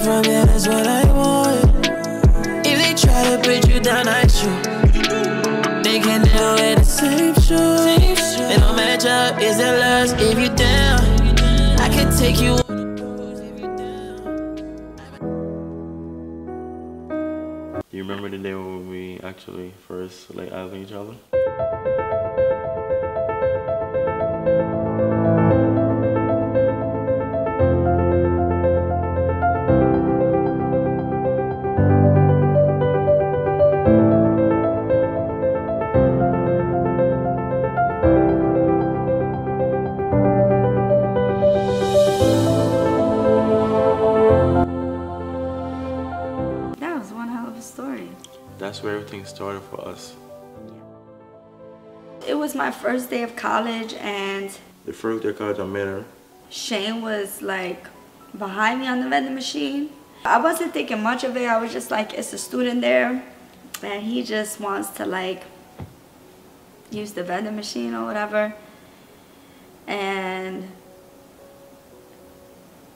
from you, that's what I want. If they try to put you down, I shoot. They can never wear the same shoes. They don't match up, is it lust if you down? I can take you. Do you remember the day when we actually first like asking each other? That's where everything started for us. It was my first day of college and The first day of college I met her, Shane was like behind me on the vending machine. I wasn't thinking much of it. I was just like, it's a student there and he just wants to like use the vending machine or whatever. And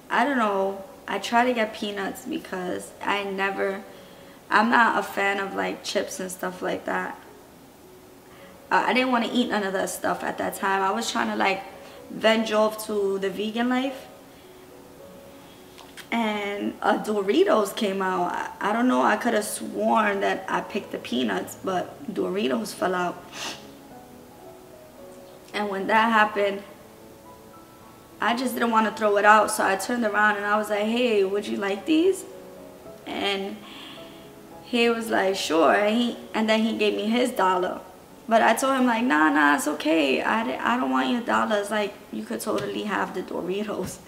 I don't know. I try to get peanuts because I never, I'm not a fan of like chips and stuff like that. Uh, I didn't want to eat none of that stuff at that time. I was trying to like venge off to the vegan life. And uh, Doritos came out. I, I don't know. I could have sworn that I picked the peanuts, but Doritos fell out. And when that happened, I just didn't want to throw it out. So I turned around and I was like, hey, would you like these? And he was like, sure. And, he, and then he gave me his dollar. But I told him like, nah, nah, it's okay. I, I don't want your dollars. Like, you could totally have the Doritos.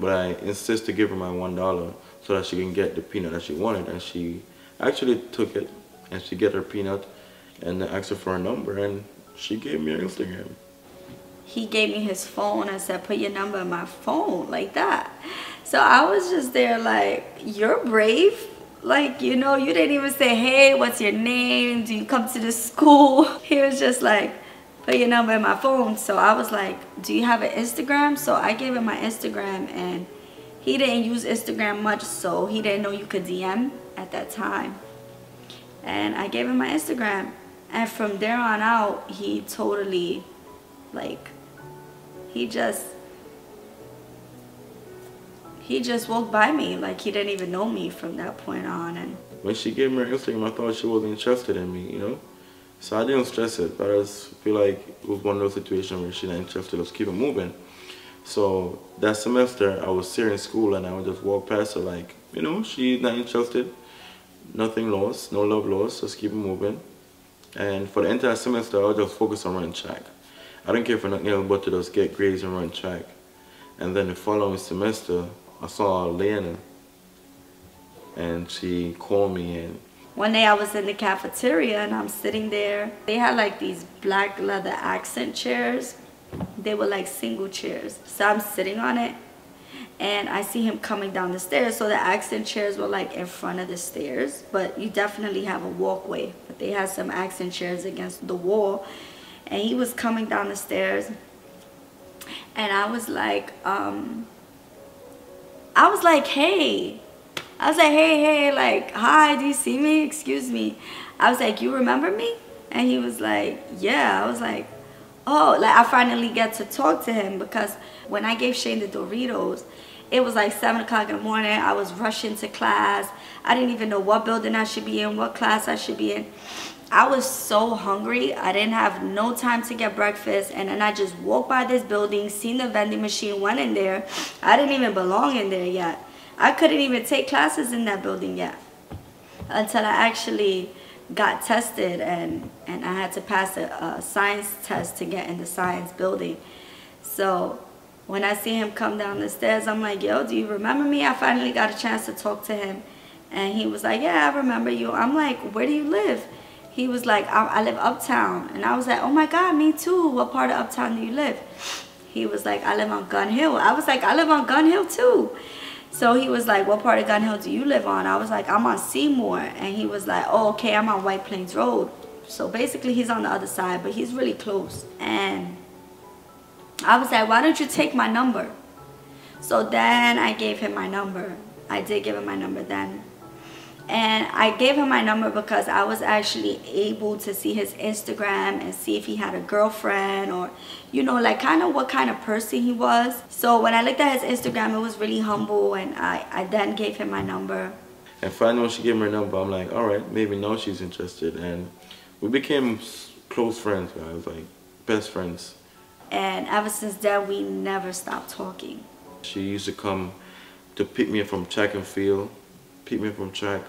but I insist to give her my one dollar so that she can get the peanut that she wanted, and she actually took it and she get her peanut, and I asked her for a number, and she gave me her Instagram. He gave me his phone and said, put your number in my phone, like that. So I was just there like, you're brave. Like, you know, you didn't even say, hey, what's your name? Do you come to this school? He was just like, put your number in my phone. So I was like, do you have an Instagram? So I gave him my Instagram and he didn't use Instagram much, so he didn't know you could DM at that time. And I gave him my Instagram. And from there on out, he totally, like, he just, he just walked by me like he didn't even know me from that point on. And When she gave me her Instagram, I thought she wasn't interested in me, you know? So I didn't stress it, but I just feel like it was one of those situations where she's not interested, let's keep it moving. So that semester, I was here in school and I would just walk past her like, you know, she's not interested, nothing lost, no love lost, just keep it moving. And for the entire semester, I would just focus on running track. I didn't care for nothing else but to just get grades and run track. And then the following semester, I saw Lena and she called me and one day I was in the cafeteria and I'm sitting there. They had like these black leather accent chairs. They were like single chairs. So I'm sitting on it and I see him coming down the stairs. So the accent chairs were like in front of the stairs, but you definitely have a walkway. But they had some accent chairs against the wall. And he was coming down the stairs and I was like, um, I was like, hey. I was like, hey, hey, like, hi, do you see me? Excuse me. I was like, you remember me? And he was like, yeah. I was like, oh, like I finally get to talk to him because when I gave Shane the Doritos, it was like 7 o'clock in the morning. I was rushing to class. I didn't even know what building I should be in, what class I should be in. I was so hungry. I didn't have no time to get breakfast. And then I just walked by this building, seen the vending machine, went in there. I didn't even belong in there yet. I couldn't even take classes in that building yet until I actually got tested and, and I had to pass a, a science test to get in the science building. So when I see him come down the stairs, I'm like, yo, do you remember me? I finally got a chance to talk to him. And he was like, yeah, I remember you. I'm like, where do you live? He was like, I, I live uptown. And I was like, oh my God, me too. What part of uptown do you live? He was like, I live on Gun Hill. I was like, I live on Gun Hill too. So he was like, what part of Gun Hill do you live on? I was like, I'm on Seymour. And he was like, oh, okay, I'm on White Plains Road. So basically he's on the other side, but he's really close. And I was like, why don't you take my number? So then I gave him my number. I did give him my number then. And I gave him my number because I was actually able to see his Instagram and see if he had a girlfriend or, you know, like kind of what kind of person he was. So when I looked at his Instagram, it was really humble and I, I then gave him my number. And finally when she gave me her number, I'm like, all right, maybe now she's interested. And we became close friends, guys, like best friends. And ever since then, we never stopped talking. She used to come to pick me up from track and field, pick me from track.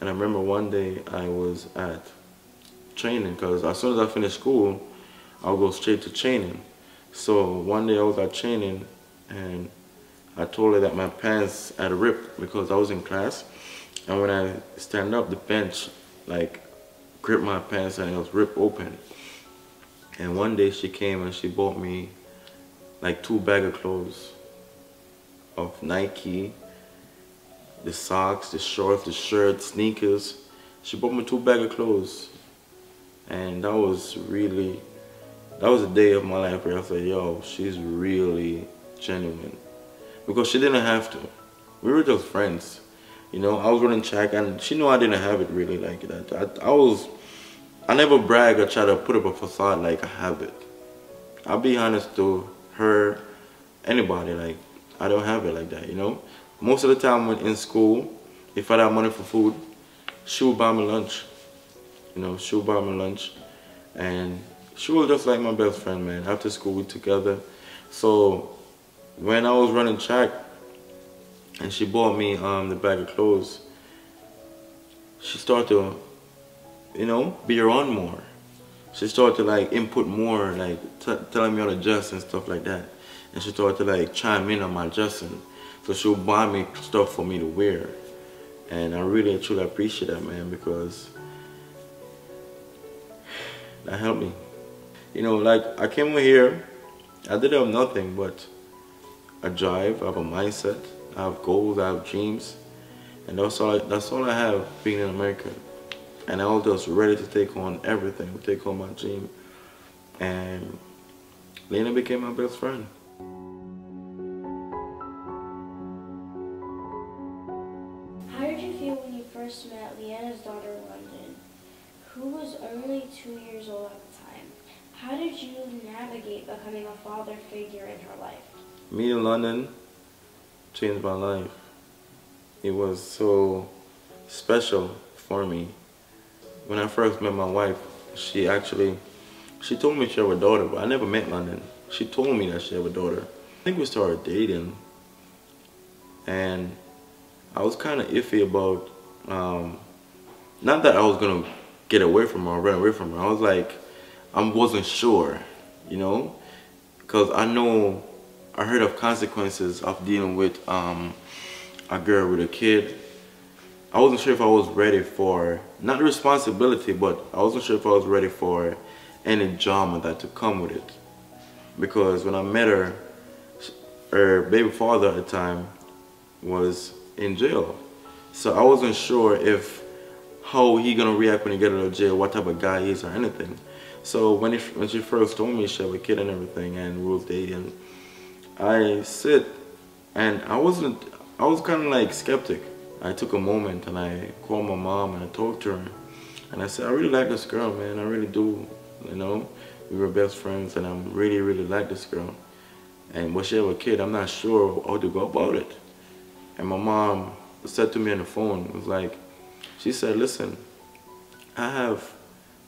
And I remember one day I was at training because as soon as I finished school, I'll go straight to training. So one day I was at training and I told her that my pants had ripped because I was in class. And when I stand up, the bench like gripped my pants and it was ripped open. And one day she came and she bought me like two bag of clothes of Nike, the socks, the shorts, the shirt, sneakers. She bought me two bag of clothes. And that was really, that was a day of my life where I said, yo, she's really genuine. Because she didn't have to. We were just friends. You know, I was running track and she knew I didn't have it really like that. I, I was, I never brag or try to put up a facade like I have it. I'll be honest to her, anybody, like I don't have it like that, you know. Most of the time when in school, if I had money for food, she would buy me lunch. You know, she would buy me lunch. And she was just like my best friend, man. After school, we together. So when I was running track, and she bought me um, the bag of clothes, she started to, you know, be around more. She started to like input more, like telling me how to dress and stuff like that and she started to like chime in on my dressing. So she'll buy me stuff for me to wear. And I really truly appreciate that man because that helped me. You know, like I came over here, I didn't have nothing but a drive, I have a mindset, I have goals, I have dreams. And that's all I, that's all I have being in America. And I was just ready to take on everything, take on my dream. And Lena became my best friend. Two years old at the time. How did you navigate becoming a father figure in her life? Meeting London changed my life. It was so special for me. When I first met my wife, she actually, she told me she had a daughter, but I never met London. She told me that she had a daughter. I think we started dating, and I was kind of iffy about um, not that I was gonna get away from her run away from her. I was like, I wasn't sure, you know, because I know I heard of consequences of dealing with um, a girl with a kid. I wasn't sure if I was ready for not responsibility, but I wasn't sure if I was ready for any drama that to come with it. Because when I met her, her baby father at the time was in jail. So I wasn't sure if how he gonna react when he get out of jail, what type of guy he is or anything. So when he, when she first told me she had a kid and everything and we dating, I sit and I wasn't, I was kind of like skeptic. I took a moment and I called my mom and I talked to her. And I said, I really like this girl, man. I really do. You know, we were best friends and I really, really like this girl. And when she have a kid, I'm not sure how to go about it. And my mom said to me on the phone, was like, she said, listen, I have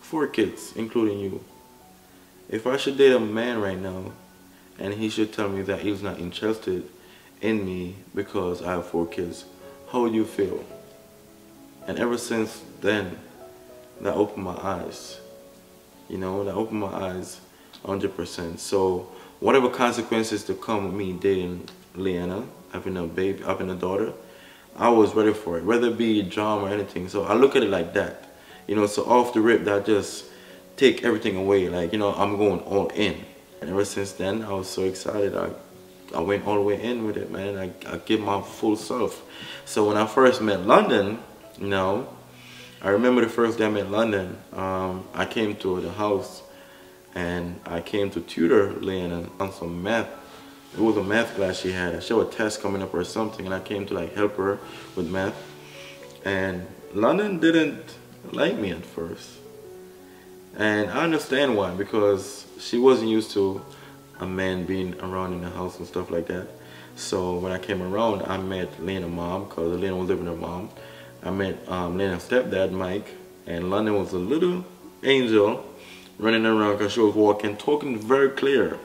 four kids, including you. If I should date a man right now, and he should tell me that he's not interested in me because I have four kids, how would you feel? And ever since then, that opened my eyes. You know, that opened my eyes 100%. So whatever consequences to come with me dating Liana, having a baby, having a daughter, I was ready for it, whether it be drama or anything. So I look at it like that. You know, so off the rip, that just take everything away. Like, you know, I'm going all in. And ever since then, I was so excited. I, I went all the way in with it, man. I, I give my full self. So when I first met London, you know, I remember the first day I met London, um, I came to the house and I came to tutor Lynn on some math it was a math class she had. She had a test coming up or something, and I came to like help her with math. And London didn't like me at first. And I understand why, because she wasn't used to a man being around in the house and stuff like that. So when I came around, I met Lena mom, because Lena was living with her mom. I met um, Lena's stepdad, Mike, and London was a little angel running around because she was walking, talking very clear.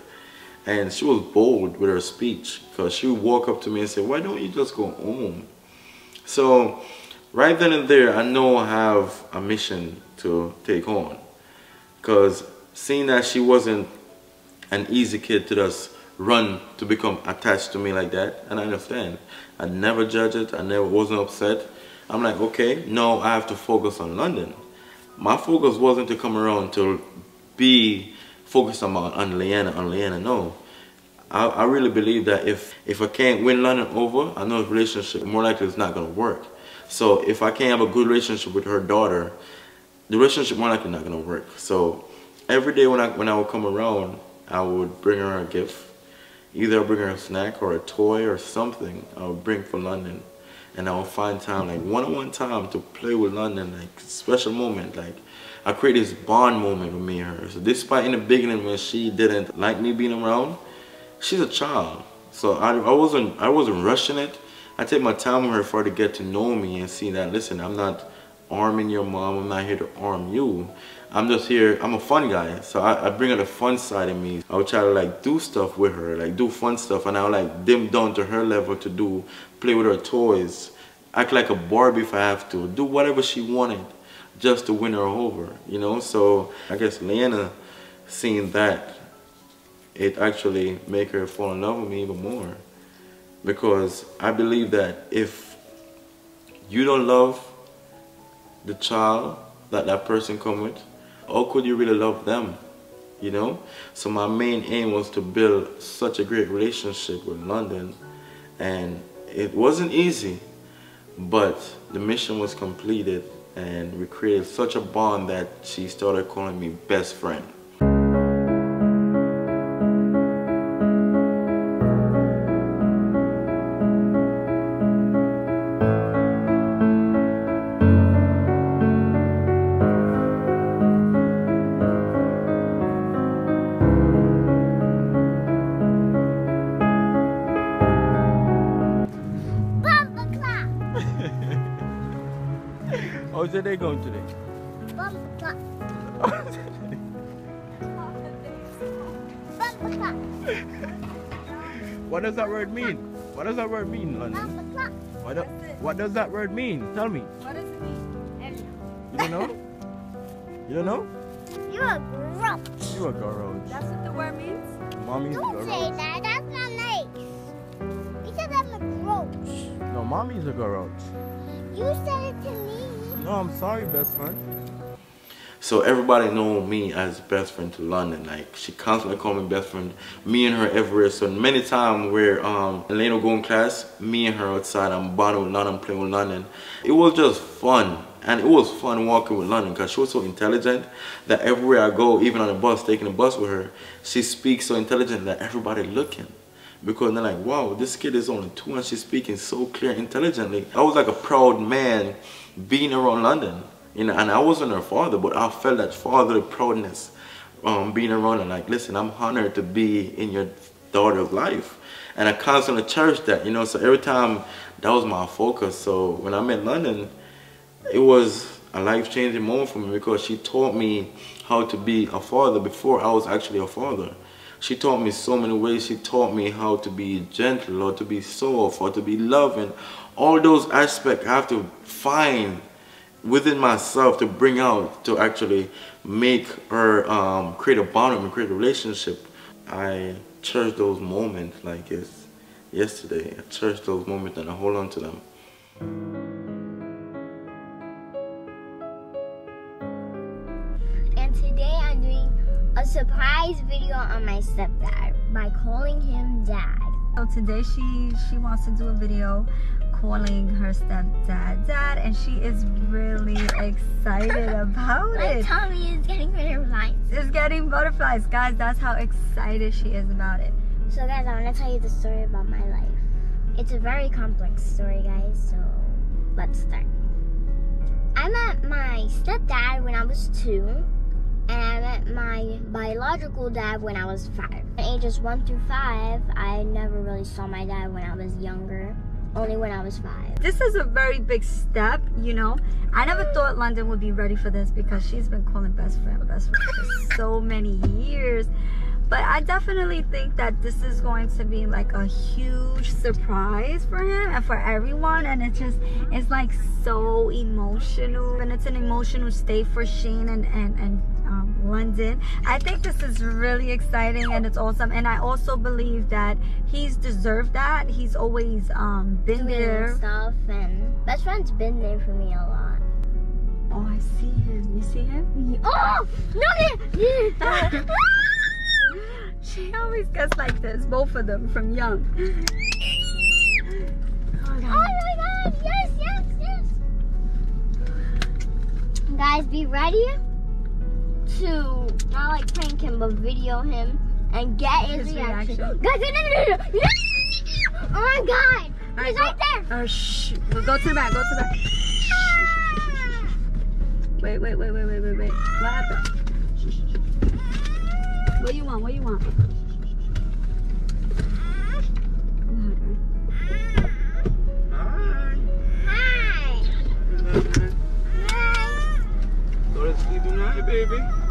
And she was bold with her speech because she would walk up to me and say, why don't you just go home? So right then and there, I know I have a mission to take on. Because seeing that she wasn't an easy kid to just run to become attached to me like that, and I understand. I never judge it, I never wasn't upset. I'm like, okay, no, I have to focus on London. My focus wasn't to come around to be focused on, Liana, on Liana, no. I, I really believe that if, if I can't win London over, I know the relationship more likely it's not gonna work. So if I can't have a good relationship with her daughter, the relationship more likely not gonna work. So every day when I when I would come around, I would bring her a gift. Either I'll bring her a snack or a toy or something I would bring for London. And I would find time, like one-on-one -on -one time to play with London, like special moment. Like I created this bond moment with me and her. So despite in the beginning when she didn't like me being around, she's a child. So I, I wasn't I wasn't rushing it. I take my time with her for her to get to know me and see that listen, I'm not arming your mom. I'm not here to arm you. I'm just here, I'm a fun guy. So I, I bring out the fun side of me. I would try to like do stuff with her, like do fun stuff. And I would like dim down to her level to do, play with her toys, act like a Barbie if I have to, do whatever she wanted just to win her over, you know? So I guess Liana seeing that, it actually make her fall in love with me even more. Because I believe that if you don't love the child that that person come with, how could you really love them? You know? So my main aim was to build such a great relationship with London and it wasn't easy, but the mission was completed and we created such a bond that she started calling me best friend. How's they going today? what does that word mean? What does that word mean, London? What, do, what does that word mean? Tell me. What does it mean? You don't know? You don't know? You're a grouch. You're a grouch. That's what the word means? Mommy's Don't a say grouch. that. That's not nice. You said I'm a grouch. No, mommy's a grouch. You said it to me. No, I'm sorry, best friend. So everybody know me as best friend to London. Like she constantly call me best friend. Me and her everywhere. So many times where um Elena go in class, me and her outside, I'm bonding with London, playing with London. It was just fun. And it was fun walking with London because she was so intelligent that everywhere I go, even on the bus, taking the bus with her, she speaks so intelligent that everybody looking. Because they're like, wow, this kid is only two and she's speaking so clear intelligently. I was like a proud man being around London. You know, and I wasn't her father, but I felt that fatherly proudness um, being around her. Like, listen, I'm honored to be in your daughter's life. And I constantly cherished that, you know, so every time that was my focus. So when I met London, it was a life-changing moment for me because she taught me how to be a father before I was actually a father. She taught me so many ways. She taught me how to be gentle or to be soft or to be loving. All those aspects I have to find within myself to bring out to actually make her um, create a bond and create a relationship. I cherish those moments like it's yesterday. I cherish those moments and I hold on to them. A surprise video on my stepdad by calling him dad. So today she she wants to do a video calling her stepdad dad and she is really excited about My it. tummy is getting butterflies. It's getting butterflies. Guys, that's how excited she is about it. So guys, I want to tell you the story about my life. It's a very complex story, guys, so let's start. I met my stepdad when I was two, and I met my biological dad when I was five. At ages one through five, I never really saw my dad when I was younger, only when I was five. This is a very big step, you know. I never thought London would be ready for this because she's been calling best friend, best friend for so many years. But I definitely think that this is going to be like a huge surprise for him and for everyone. And it just, it's like so emotional. And it's an emotional state for Shane and, and, and um, London. I think this is really exciting and it's awesome. And I also believe that he's deserved that. He's always um, been Doing there. stuff, and best friend's been there for me a lot. Oh, I see him. You see him? Oh, no! She always gets like this, both of them from young. Oh my god, yes, yes, yes. Guys, be ready to not like prank him, but video him and get his, His reaction. reaction. Guys, no, no, no, no, no. Oh my god, he's right there. Oh, shh. Well, go to the back, go to the back. Wait, wait, wait, wait, wait, wait, wait. What happened? What do you want? What do you want? What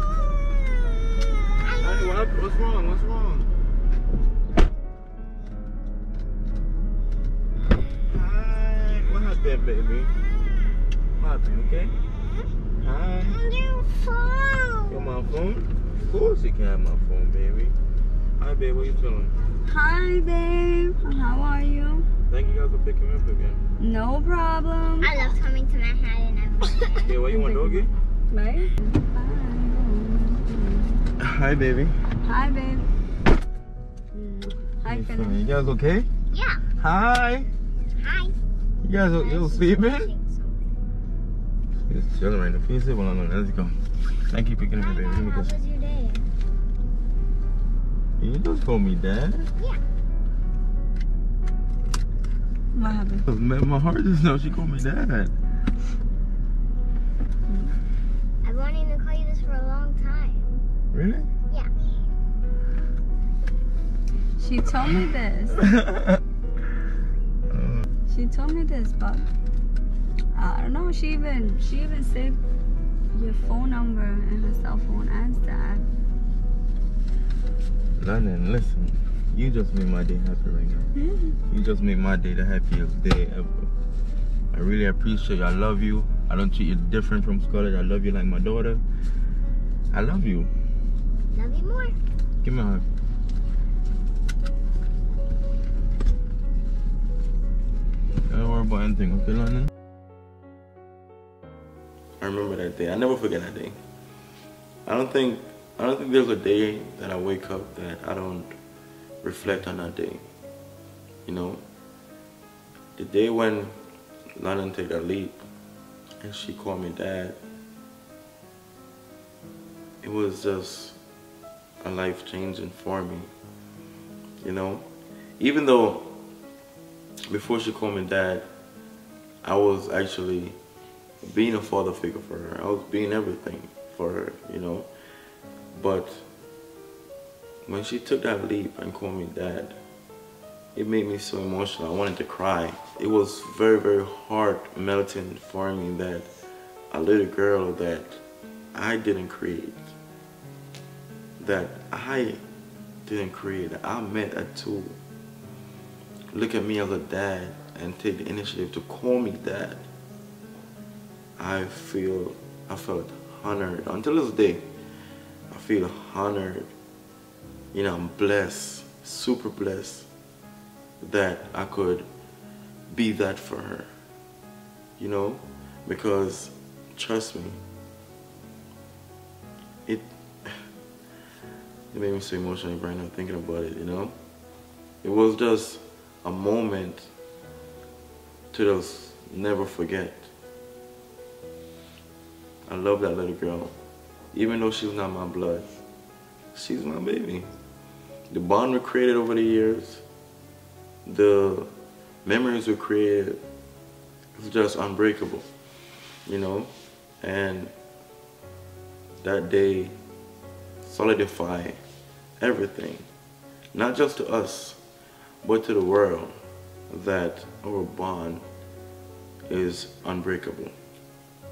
babe. What are you feeling? Hi, babe. How are you? Thank you guys for picking me up again. No problem. I love coming to Manhattan every day. Yeah, what you want, doggy? Bye. Hi, baby. Hi, babe. Hi, You You guys okay? Yeah. Hi. Hi. You guys, you sleeping? Just chilling right now. Can you sit? Well, no, let's go. Thank you for picking me up, baby. Let me How was your day? You just call me dad. What happened? Man, my heart just now. She called me dad. I've wanted to call you this for a long time. Really? Yeah. She told me this. Uh, She told me this, but I don't know. She even she even saved your phone number and her cell phone as dad. London, listen. You just made my day happy right now. Mm-hmm. You just made my day the happiest day ever. I really appreciate you. I love you. I don't treat you different from Scarlett. I love you like my daughter. I love you. Love you more. Give me a hug. Don't worry about anything, okay, London? I remember that day. I never forget that day. I don't think I don't think there's a day that I wake up that I don't reflect on that day. You know? The day when London took that leap and she called me dad, it was just a life changing for me. You know? Even though before she called me dad, I was actually being a father figure for her. I was being everything for her, you know. But when she took that leap and called me dad, it made me so emotional. I wanted to cry. It was very, very heart melting for me that a little girl that I didn't create, that I didn't create, I met at two, look at me as a dad and take the initiative to call me dad. I feel, I felt honored. Until this day, I feel honored. You know, I'm blessed, super blessed that I could be that for her. You know, because trust me, it it made me so emotional right now thinking about it. You know, it was just a moment to just never forget. I love that little girl. Even though she's not my blood, she's my baby. the bond we created over the years, the memories we created, it's just unbreakable, you know? And that day solidify everything, not just to us, but to the world, that our bond is unbreakable,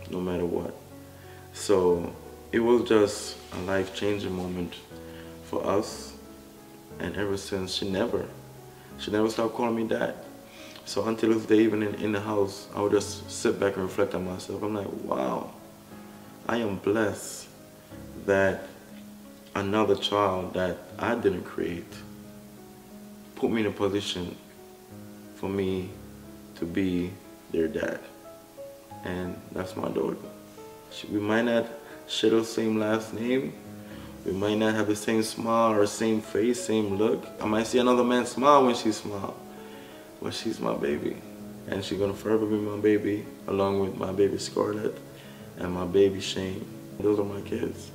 no matter what. So it was just a life-changing moment for us, and ever since she never, she never stopped calling me dad. So until this day, even in, in the house, I would just sit back and reflect on myself. I'm like, wow, I am blessed that another child that I didn't create put me in a position for me to be their dad. And that's my daughter. We might not share the same last name. We might not have the same smile or same face, same look. I might see another man smile when she smiles. But she's my baby. And she's gonna forever be my baby, along with my baby Scarlett and my baby Shane. Those are my kids.